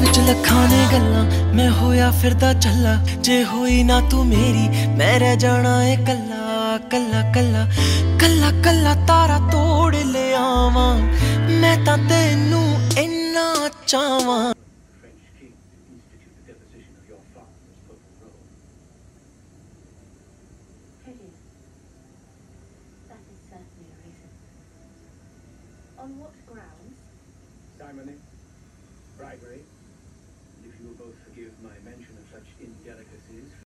ਵਿੱਚ ਲੱਖਾਂ ਨੇ ਗੱਲਾਂ ਮੈਂ ਹੋਇਆ ਫਿਰਦਾ ਚੱਲਾ ਜੇ ਹੋਈ ਨਾ ਤੂੰ ਮੇਰੀ ਮੈਂ ਰਹਿ ਜਾਣਾ ਏ ਕੱਲਾ ਕੱਲਾ ਕੱਲਾ। ਕੱਲਾ ਕੱਲਾ ਤਾਰਾ ਤੋੜ ਲਿਆਵਾਂ ਮੈਂ ਤਾਂ ਤੈਨੂੰ ਇੰਨਾ ਚਾਹਾਂ French king to institute forgive my mention of such indelicacies